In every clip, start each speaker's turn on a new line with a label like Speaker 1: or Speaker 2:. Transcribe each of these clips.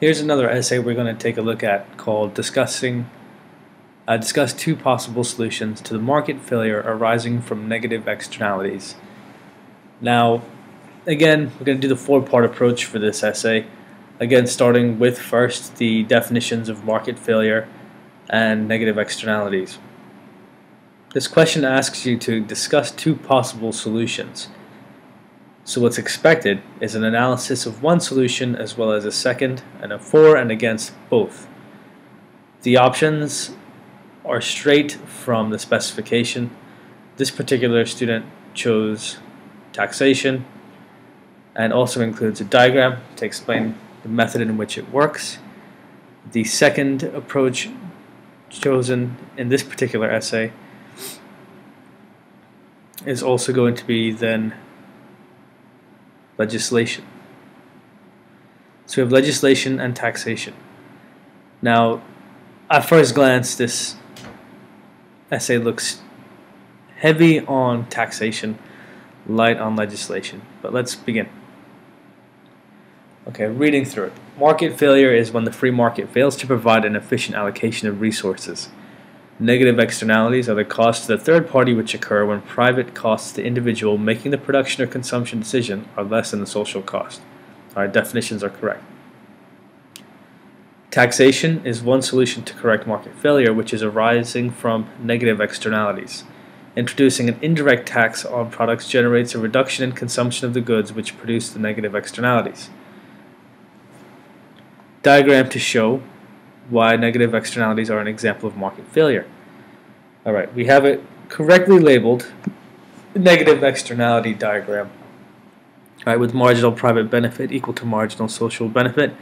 Speaker 1: Here's another essay we're going to take a look at called Discussing uh, Discuss Two Possible Solutions to the Market Failure Arising from Negative Externalities. Now, again, we're going to do the four-part approach for this essay. Again, starting with first the definitions of market failure and negative externalities. This question asks you to discuss two possible solutions. So what's expected is an analysis of one solution as well as a second and a for and against both. The options are straight from the specification. This particular student chose taxation and also includes a diagram to explain the method in which it works. The second approach chosen in this particular essay is also going to be then legislation. So we have legislation and taxation. Now, at first glance, this essay looks heavy on taxation, light on legislation. But let's begin. Okay, reading through it. Market failure is when the free market fails to provide an efficient allocation of resources. Negative externalities are the costs to the third party which occur when private costs to the individual making the production or consumption decision are less than the social cost. Our definitions are correct. Taxation is one solution to correct market failure, which is arising from negative externalities. Introducing an indirect tax on products generates a reduction in consumption of the goods which produce the negative externalities. Diagram to show why negative externalities are an example of market failure. Alright, we have it correctly labeled negative externality diagram. Alright, with marginal private benefit equal to marginal social benefit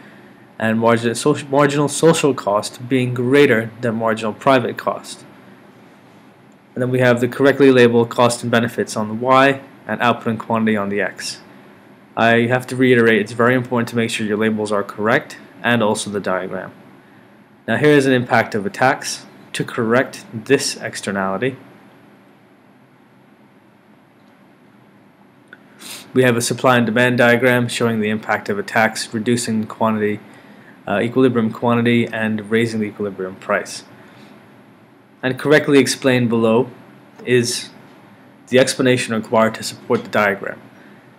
Speaker 1: and marginal social, marginal social cost being greater than marginal private cost. And then we have the correctly labeled cost and benefits on the y and output and quantity on the x. I have to reiterate, it's very important to make sure your labels are correct and also the diagram. Now here is an impact of a tax to correct this externality. We have a supply and demand diagram showing the impact of a tax reducing quantity, uh, equilibrium quantity and raising the equilibrium price. And correctly explained below is the explanation required to support the diagram.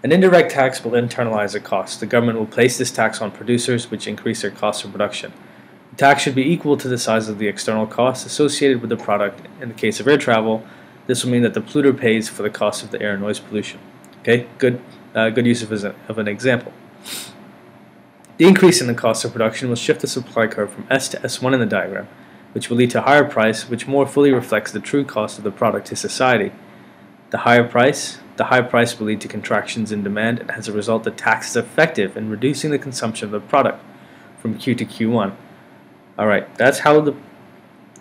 Speaker 1: An indirect tax will internalize a cost. The government will place this tax on producers, which increase their cost of production. Tax should be equal to the size of the external costs associated with the product. In the case of air travel, this will mean that the polluter pays for the cost of the air noise pollution. Okay, good, uh, good use of, a, of an example. The increase in the cost of production will shift the supply curve from S to S1 in the diagram, which will lead to a higher price, which more fully reflects the true cost of the product to society. The higher price, the high price will lead to contractions in demand, and as a result, the tax is effective in reducing the consumption of the product from Q to Q1. All right, that's how the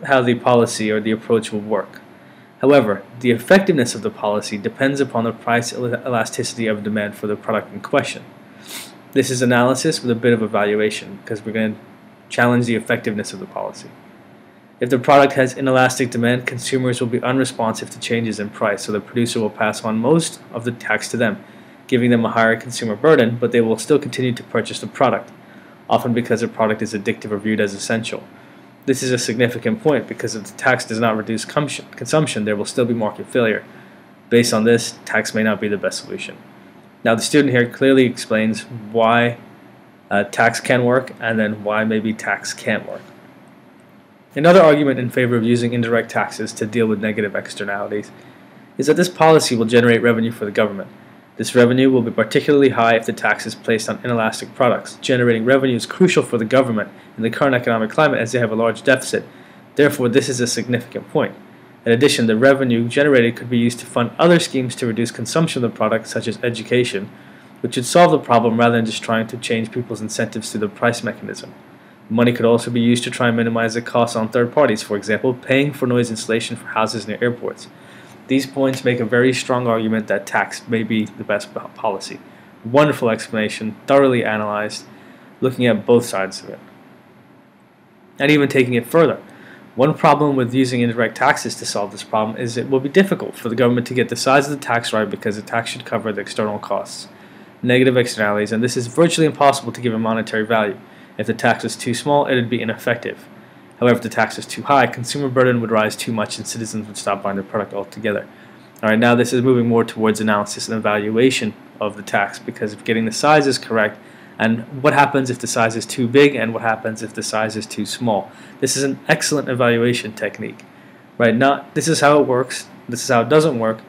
Speaker 1: how the policy or the approach will work. However, the effectiveness of the policy depends upon the price elasticity of demand for the product in question. This is analysis with a bit of evaluation because we're going to challenge the effectiveness of the policy. If the product has inelastic demand, consumers will be unresponsive to changes in price, so the producer will pass on most of the tax to them, giving them a higher consumer burden, but they will still continue to purchase the product, often because the product is addictive or viewed as essential. This is a significant point because if the tax does not reduce consumption, there will still be market failure. Based on this, tax may not be the best solution. Now, the student here clearly explains why uh, tax can work and then why maybe tax can't work. Another argument in favor of using indirect taxes to deal with negative externalities is that this policy will generate revenue for the government. This revenue will be particularly high if the tax is placed on inelastic products. Generating revenue is crucial for the government in the current economic climate as they have a large deficit. Therefore, this is a significant point. In addition, the revenue generated could be used to fund other schemes to reduce consumption of the product, such as education, which would solve the problem rather than just trying to change people's incentives through the price mechanism. Money could also be used to try and minimize the costs on third parties, for example, paying for noise insulation for houses near airports. These points make a very strong argument that tax may be the best policy. Wonderful explanation, thoroughly analyzed, looking at both sides of it. And even taking it further. One problem with using indirect taxes to solve this problem is it will be difficult for the government to get the size of the tax right because the tax should cover the external costs, negative externalities, and this is virtually impossible to give a monetary value. If the tax was too small, it would be ineffective. However, if the tax is too high, consumer burden would rise too much and citizens would stop buying the product altogether. All right, now this is moving more towards analysis and evaluation of the tax because of getting the sizes correct and what happens if the size is too big and what happens if the size is too small. This is an excellent evaluation technique. Right? Not this is how it works, this is how it doesn't work.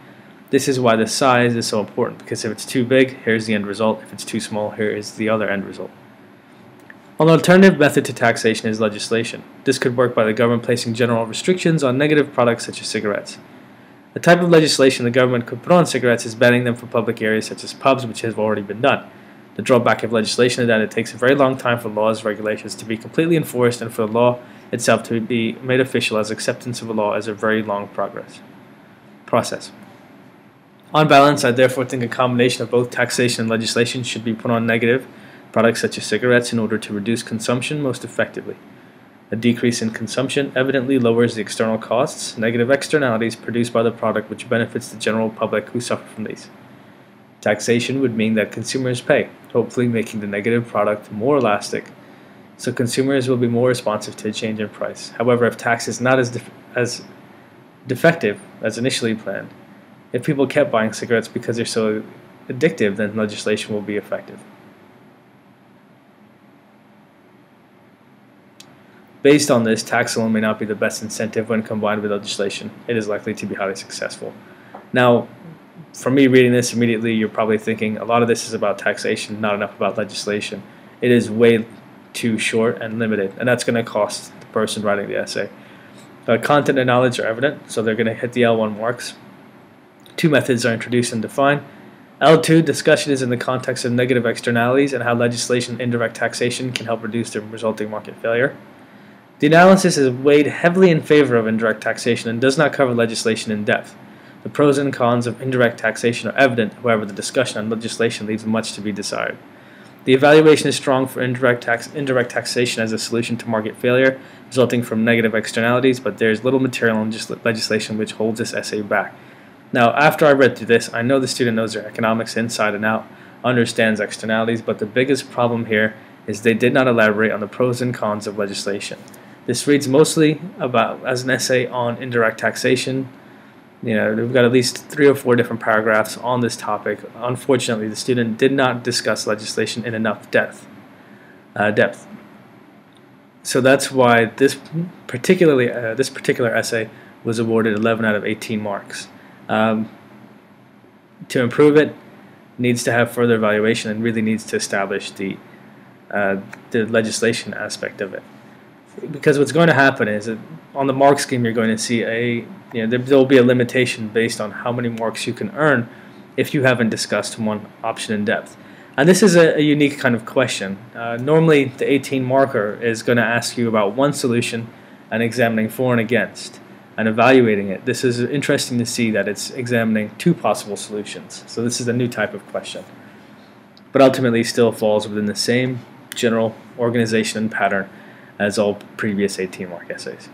Speaker 1: This is why the size is so important because if it's too big, here's the end result. If it's too small, here is the other end result. An alternative method to taxation is legislation. This could work by the government placing general restrictions on negative products such as cigarettes. The type of legislation the government could put on cigarettes is banning them from public areas such as pubs, which has already been done. The drawback of legislation is that it takes a very long time for laws and regulations to be completely enforced and for the law itself to be made official as acceptance of a law is a very long progress process. On balance, I therefore think a combination of both taxation and legislation should be put on negative products such as cigarettes in order to reduce consumption most effectively. A decrease in consumption evidently lowers the external costs, negative externalities produced by the product, which benefits the general public who suffer from these. Taxation would mean that consumers pay, hopefully making the negative product more elastic, so consumers will be more responsive to a change in price. However, if tax is not as, def- as defective as initially planned, if people kept buying cigarettes because they're so addictive, then legislation will be effective. Based on this, tax alone may not be the best incentive when combined with legislation. It is likely to be highly successful. Now, for me reading this immediately, you're probably thinking a lot of this is about taxation, not enough about legislation. It is way too short and limited, and that's going to cost the person writing the essay. Uh, content and knowledge are evident, so they're going to hit the L1 marks. Two methods are introduced and defined. L2 discussion is in the context of negative externalities and how legislation and indirect taxation can help reduce the resulting market failure. The analysis is weighed heavily in favor of indirect taxation and does not cover legislation in depth. The pros and cons of indirect taxation are evident, however, the discussion on legislation leaves much to be desired. The evaluation is strong for indirect, tax, indirect taxation as a solution to market failure, resulting from negative externalities, but there is little material in just legislation which holds this essay back. Now, after I read through this, I know the student knows their economics inside and out, understands externalities, but the biggest problem here is they did not elaborate on the pros and cons of legislation. This reads mostly about as an essay on indirect taxation. You know, we've got at least three or four different paragraphs on this topic. Unfortunately, the student did not discuss legislation in enough depth. Uh, depth. So that's why this particularly uh, this particular essay was awarded 11 out of 18 marks. Um, to improve it, needs to have further evaluation and really needs to establish the uh, the legislation aspect of it because what's going to happen is that on the mark scheme you're going to see a you know there will be a limitation based on how many marks you can earn if you haven't discussed one option in depth. And this is a, a unique kind of question. Uh, normally, the 18 marker is going to ask you about one solution and examining for and against and evaluating it. This is interesting to see that it's examining two possible solutions. So this is a new type of question. But ultimately still falls within the same general organization and pattern as all previous 18 mark essays.